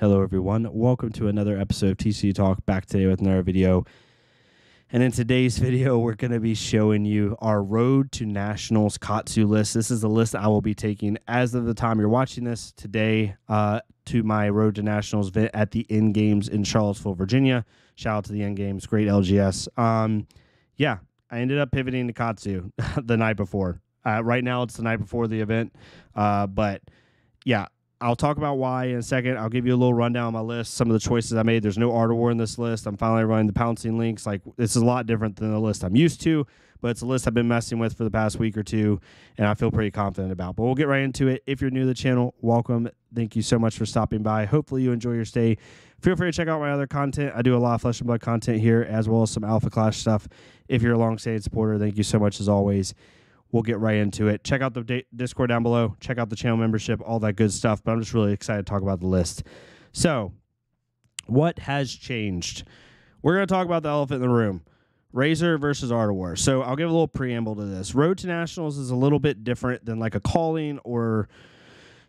Hello, everyone. Welcome to another episode of TCG Talk. Back today with another video. And in today's video, we're going to be showing you our Road to Nationals Katsu list. This is the list I will be taking as of the time you're watching this today uh, to my Road to Nationals event at the End Games in Charlottesville, Virginia. Shout out to the End Games, great LGS. Um, yeah, I ended up pivoting to Katsu the night before. Uh, right now, it's the night before the event, uh, but yeah, I'll talk about why in a second. I'll give you a little rundown on my list, some of the choices I made. There's no Art War in this list. I'm finally running the Pouncing Lynx. Like this is a lot different than the list I'm used to, but it's a list I've been messing with for the past week or two, and I feel pretty confident about. But we'll get right into it. If you're new to the channel, welcome. Thank you so much for stopping by. Hopefully you enjoy your stay. Feel free to check out my other content. I do a lot of flesh and blood content here, as well as some Alpha Clash stuff. If you're a long-standing supporter, thank you so much as always we'll get right into it. Check out the Discord down below. Check out the channel membership, all that good stuff. But I'm just really excited to talk about the list. So, what has changed? We're going to talk about the elephant in the room. Razor versus Art of War. So I'll give a little preamble to this. Road to Nationals is a little bit different than like a calling or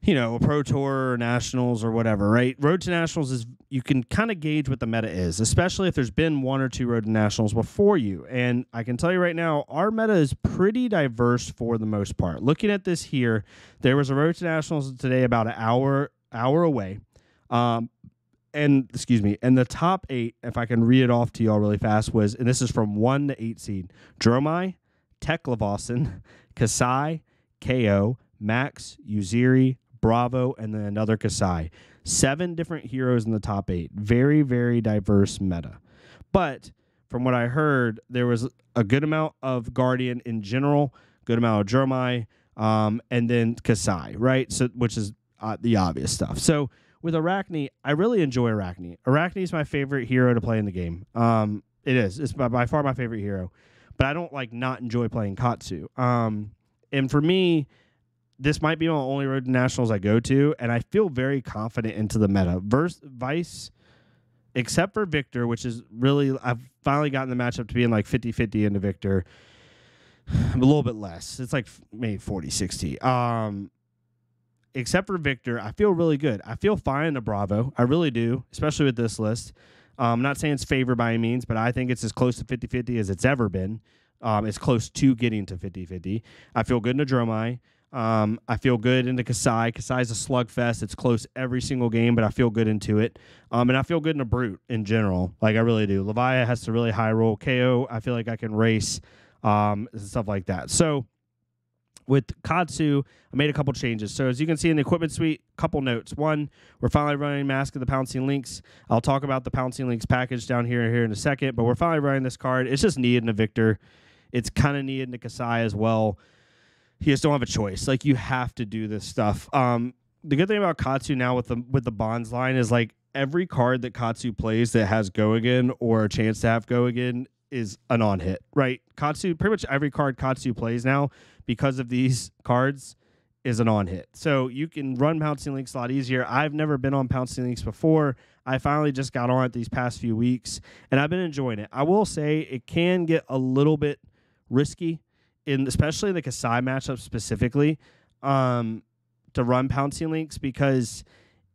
you know, a pro tour or nationals or whatever, right? Road to nationals is you can kind of gauge what the meta is, especially if there's been one or two road to nationals before you. And I can tell you right now, our meta is pretty diverse for the most part. Looking at this here, there was a road to nationals today about an hour hour away. Um, and excuse me, and the top eight, if I can read it off to y'all really fast, was and this is from one to eight seed: Dromai, Teklovossen, Kassai, Kayo, Maxx, Uzuri, Bravo, and then another Kassai. Seven different heroes in the top eight. Very, very diverse meta. But from what I heard, there was a good amount of Guardian in general, good amount of Jermai, um, and then Kassai, right? So, which is uh, the obvious stuff. So with Arakni, I really enjoy Arakni. Arakni is my favorite hero to play in the game. Um, it is. It's by, by, far my favorite hero. But I don't like not enjoy playing Katsu. Um, and for me, this might be my only road to nationals I go to, and I feel very confident into the meta. Verse Vice, except for Victor, which is really I've finally gotten the matchup to being like 50-50 into Victor. a little bit less. It's like maybe 40-60. Um except for Victor, I feel really good. I feel fine to Bravo. I really do, especially with this list. Um, I'm not saying it's favored by any means, but I think it's as close to 50 50 as it's ever been. Um, it's close to getting to 50 50. I feel good in a Dromai. Um, I feel good into Kassai. Kassai's a slugfest. It's close every single game, but I feel good into it. Um, and I feel good in a brute in general. Like I really do. Levia has to really high roll. Kayo, I feel like I can race, um, and stuff like that. So with Katsu, I made a couple changes. So as you can see in the equipment suite, couple notes. One, we're finally running Mask of the Pouncing Lynx. I'll talk about the Pouncing Lynx package down here here in a second, but we're finally running this card. It's just needed in a Victor. It's kind of needed in the Kassai as well you just don't have a choice. Like you have to do this stuff. Um, the good thing about Katsu now with the with the bonds line is like every card that Katsu plays that has go again or a chance to have go again is an on hit, right? Katsu, pretty much every card Katsu plays now because of these cards is an on hit. So you can run Pouncing Lynx a lot easier. I've never been on Pouncing Lynx before. I finally just got on it these past few weeks and I've been enjoying it. I will say it can get a little bit risky in especially in the Kassai matchup specifically, um, to run pouncing lynx because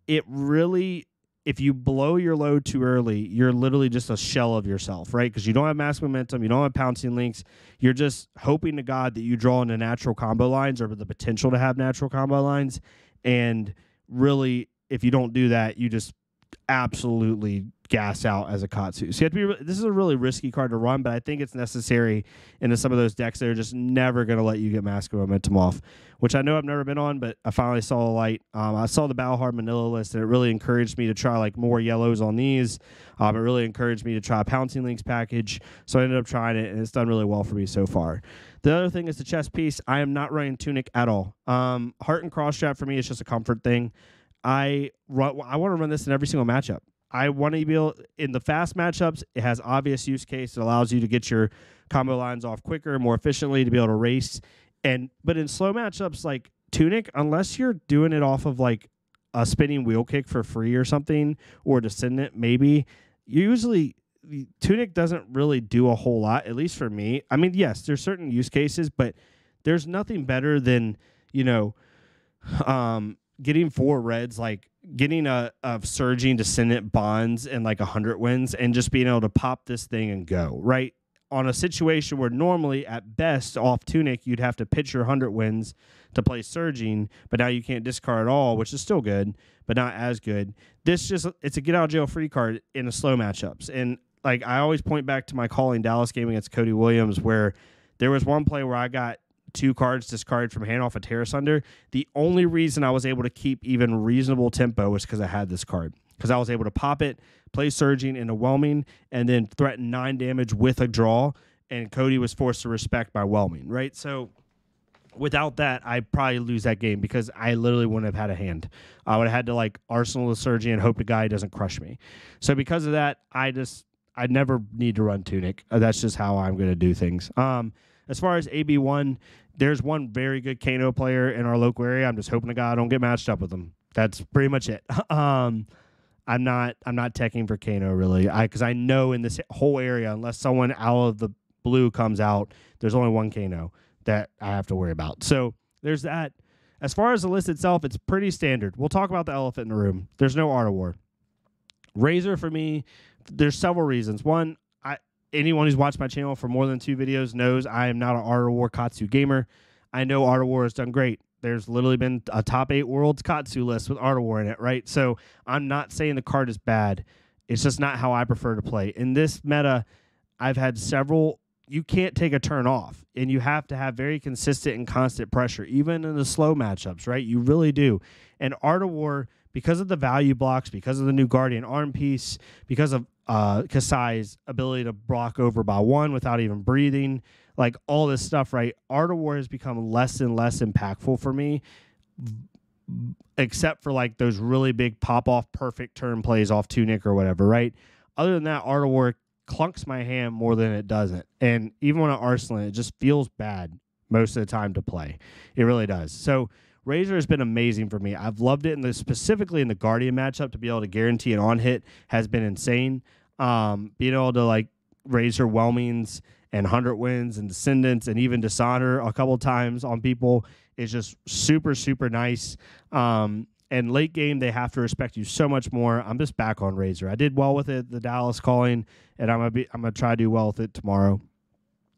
it really if you blow your load too early, you're literally just a shell of yourself, right? Because you don't have mass momentum, you don't have pouncing lynx. You're just hoping to God that you draw into natural combo lines or the potential to have natural combo lines. And really, if you don't do that, you just absolutely gas out as a Katsu. So you have to be. This is a really risky card to run, but I think it's necessary into some of those decks that are just never going to let you get of Momentum off. Which I know I've never been on, but I finally saw the light. Um, I saw the Battle Hard Manila list, and it really encouraged me to try like more yellows on these. Um, it really encouraged me to try a Pouncing Lynx package, so I ended up trying it, and it's done really well for me so far. The other thing is the chest piece. I am not running Tunic at all. Um, Heartened Cross Strap for me is just a comfort thing. I run, I want to run this in every single matchup. I want to be able in the fast matchups. It has obvious use case. It allows you to get your combo lines off quicker, more efficiently, to be able to race. And but in slow matchups like Tunic, unless you're doing it off of like a spinning wheel kick for free or something, or Descendant, maybe you usually Tunic doesn't really do a whole lot. At least for me. I mean, yes, there's certain use cases, but there's nothing better than you know. Um, getting four reds, like getting a, a surging descendant bonds and like a Hundred Winds and just being able to pop this thing and go, right? On a situation where normally at best off tunic you'd have to pitch your Hundred Winds to play surging, but now you can't discard at all, which is still good, but not as good. This just it's a get out of jail free card in the slow matchups. And like I always point back to my calling Dallas game against Cody Williams where there was one play where I got two cards discarded from hand off a Tear Asunder. The only reason I was able to keep even reasonable tempo was because I had this card. Because I was able to pop it, play Surging into Whelming, and then threaten nine damage with a draw. And Cody was forced to respect my Whelming, right? So without that, I probably lose that game because I literally wouldn't have had a hand. I would have had to like Arsenal the Surgeon and hope the guy doesn't crush me. So because of that, I just I never need to run Tunic. That's just how I'm going to do things. Um, as far as AB one, there's one very good Kano player in our local area. I'm just hoping to God I don't get matched up with him. That's pretty much it. um, I'm not I'm not teching for Kano really. I because I know in this whole area, unless someone out of the blue comes out, there's only one Kano that I have to worry about. So there's that. As far as the list itself, it's pretty standard. We'll talk about the elephant in the room. There's no Art War. Razor for me, there's several reasons. One, anyone who's watched my channel for more than two videos knows I am not an Art of War Katsu gamer. I know Art of War has done great. There's literally been a top eight world's Katsu list with Art of War in it, right? So I'm not saying the card is bad. It's just not how I prefer to play. In this meta, I've had several you can't take a turn off and you have to have very consistent and constant pressure even in the slow matchups right you really do and art of war because of the value blocks because of the new guardian arm piece because of uh kassai's ability to block over by one without even breathing like all this stuff right art of war has become less and less impactful for me except for like those really big pop off perfect turn plays off tunic or whatever right other than that art of war clunks my hand more than it doesn't. And even when I Arsenal, it just feels bad most of the time to play. It really does. So Razor has been amazing for me. I've loved it, and specifically in the Guardian matchup, to be able to guarantee an on hit has been insane. Um, being able to like Razor Whelmings and Hundred Winds and Descendants and even Dishonor a couple times on people is just super super nice. Um, and late game they have to respect you so much more. I'm just back on Razor. I did well with it, the Dallas calling, and I'm gonna be I'm gonna try to do well with it tomorrow.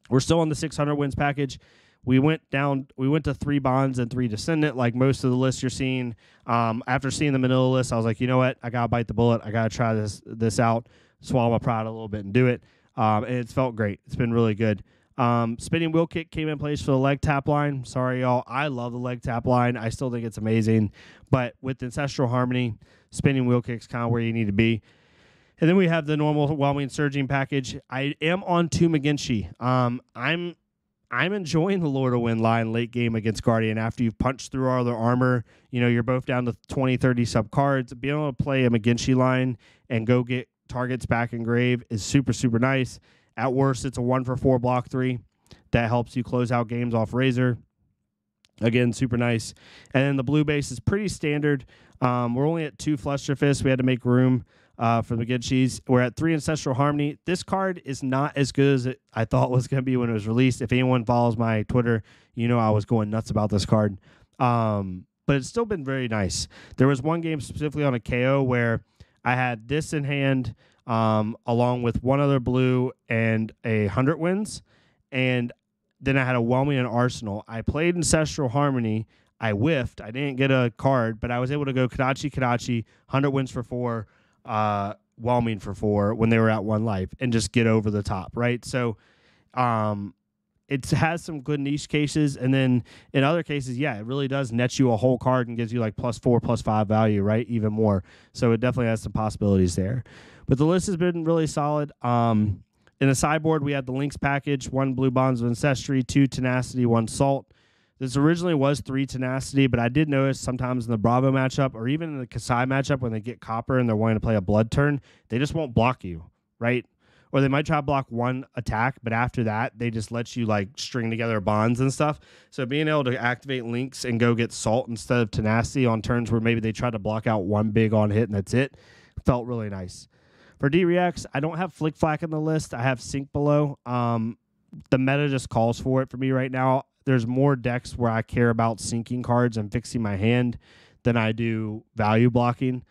We're still on the 600 wins package. We went down. We went to three bonds and three descendant, like most of the lists you're seeing. Um, after seeing the Manila list, I was like, you know what? I gotta bite the bullet. I gotta try this this out, swallow my pride a little bit, and do it. Um, and it's felt great. It's been really good. Um, spinning wheel kick came in place for the leg tap line. Sorry, y'all. I love the leg tap line. I still think it's amazing. But with Ancestral Harmony, spinning wheel kick's kind of where you need to be. And then we have the normal Whelming Surging package. I am on two McGinty. Um, I'm I'm enjoying the Lord of Wind line late game against Guardian after you've punched through all their armor. You know, you're both down to 20, 30 sub cards. Being able to play a McGinty line and go get targets back in grave is super, super nice. At worst, it's a one for four block three that helps you close out games off Razor. Again, super nice. And then the blue base is pretty standard. Um, we're only at two Fluster Fists. We had to make room uh, for the good cheese. We're at three Ancestral Harmony. This card is not as good as it, I thought was going to be when it was released. If anyone follows my Twitter, you know I was going nuts about this card. Um, but it's still been very nice. There was one game specifically on a KO where I had this in hand um, along with one other blue and a Hundred Winds, and then I had a Whelming and Arsenal. I played Ancestral Harmony. I whiffed. I didn't get a card, but I was able to go Kodachi Kodachi, Hundred Winds for four, uh, for four when they were at one life, and just get over the top. Right. So, um, it has some good niche cases, and then in other cases, yeah, it really does net you a whole card and gives you like plus four, plus five value, right? Even more. So it definitely has some possibilities there. But the list has been really solid. Um, in the sideboard, we had the Lynx package, one Blue Bonds of Ancestry, two Tenacity, one Salt. This originally was three Tenacity, but I did notice sometimes in the Bravo matchup or even in the Kassai matchup when they get Copper and they're wanting to play a Blood turn, they just won't block you, right? Or they might try to block one attack, but after that, they just let you like string together bonds and stuff. So being able to activate lynx and go get salt instead of tenacity on turns where maybe they try to block out one big on hit and that's it felt really nice. For D-Reacts, I don't have Flic Flak in the list. I have Sink Below. Um, the meta just calls for it for me right now. There's more decks where I care about sinking cards and fixing my hand than I do value blocking.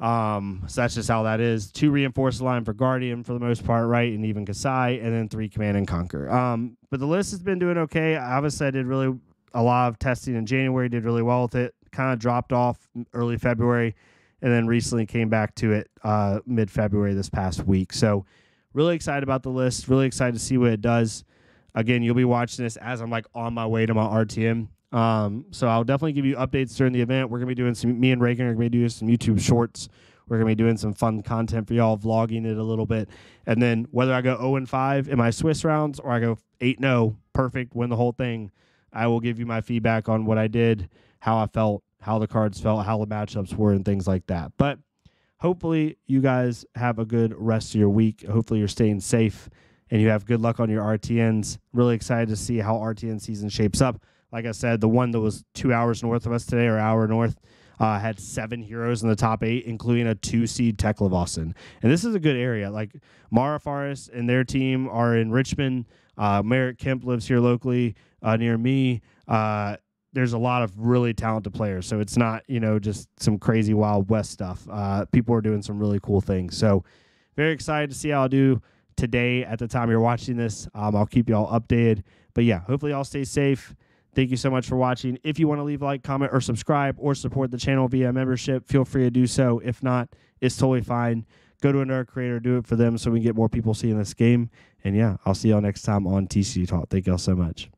Um, so that's just how that is. Two reinforced line for Guardian for the most part, right? And even Kassai, and then three Command and Conquer. Um, but the list has been doing okay. Obviously, I did really a lot of testing in January, did really well with it. Kind of dropped off early February, and then recently came back to it uh, mid February this past week. So, really excited about the list. Really excited to see what it does. Again, you'll be watching this as I'm like on my way to my RTM. Um, so I'll definitely give you updates during the event. We're gonna be doing some. Me and Reagan are gonna be doing some YouTube shorts. We're gonna be doing some fun content for y'all, vlogging it a little bit, and then whether I go 0 and 5 in my Swiss rounds or I go 8 0, perfect, win the whole thing. I will give you my feedback on what I did, how I felt, how the cards felt, how the matchups were, and things like that. But hopefully, you guys have a good rest of your week. Hopefully, you're staying safe and you have good luck on your RTNs. Really excited to see how RTN season shapes up. Like I said, the one that was two hours north of us today, or hour north, uh, had seven heroes in the top eight, including a two seed Teklovossen. And this is a good area. Like Mara Faris and their team are in Richmond. Uh, Merrick Kemp lives here locally uh, near me. Uh, there's a lot of really talented players, so it's not you know just some crazy Wild West stuff. Uh, people are doing some really cool things. So very excited to see how I do today. At the time you're watching this, um, I'll keep you all updated. But yeah, hopefully y'all stay safe. Thank you so much for watching. If you want to leave a like, comment, or subscribe, or support the channel via membership, feel free to do so. If not, it's totally fine. Go to another creator, do it for them so we can get more people seeing this game. And yeah, I'll see y'all next time on TCG Talk. Thank y'all so much.